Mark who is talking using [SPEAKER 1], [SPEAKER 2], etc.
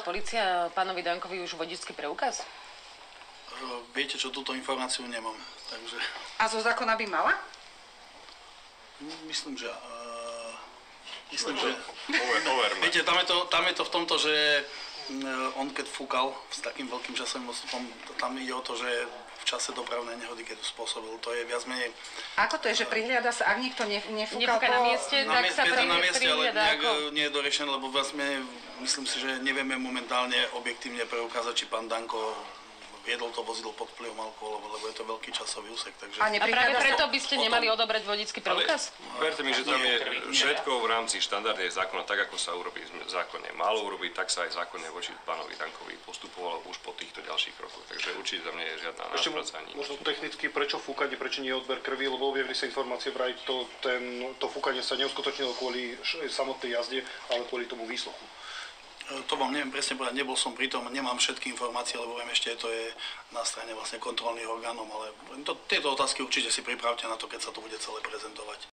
[SPEAKER 1] policia pánovi Dankovi už vodičský preukaz?
[SPEAKER 2] Viete čo, túto informáciu nemám, takže
[SPEAKER 3] A zo zákona by mala?
[SPEAKER 2] myslím, že... Uh, myslím, že...
[SPEAKER 4] Overme.
[SPEAKER 2] Viete, tam je, to, tam je to v tomto, že mm, on keď fúkal s takým veľkým časovým odstupom, tam ide o to, že čase dopravnej nehody, keď to spôsobil, to je viac menej
[SPEAKER 3] Ako to je, že prihliada sa, ak nikto ne, nefúkal
[SPEAKER 1] Nefúka na mieste,
[SPEAKER 2] na
[SPEAKER 1] tak
[SPEAKER 2] mieste,
[SPEAKER 1] sa
[SPEAKER 2] to na
[SPEAKER 1] pri-
[SPEAKER 2] mieste, ale nejak
[SPEAKER 1] ako?
[SPEAKER 2] e, nie je dorešené, lebo vlastne myslím si, že nevieme momentálne objektívne preukázať, či pán Danko viedol to vozidlo pod vplyvom alkoholu, lebo je to veľký časový úsek, takže...
[SPEAKER 3] A
[SPEAKER 1] A práve preto by ste nemali odobrať vodičský preukaz?
[SPEAKER 4] Verte mi, že tam je všetko v rámci štandardnej zákona, tak ako sa urobí v zákone malo urobiť, tak sa aj zákonne voči pánovi Dankovi postupovalo už po týchto ďalších krokoch. Takže určite tam nie je žiadna nápraca ani
[SPEAKER 5] možno technicky, prečo fúkanie, prečo nie odber krvi, lebo objavili sa informácie vraj, to, ten, to fúkanie sa neuskutočnilo kvôli š- samotnej jazde, ale kvôli tomu výsluchu.
[SPEAKER 2] E, To vám neviem presne povedať, nebol som pri tom, nemám všetky informácie, lebo viem ešte, to je na strane vlastne kontrolných orgánov, ale to, tieto otázky určite si pripravte na to, keď sa to bude celé prezentovať.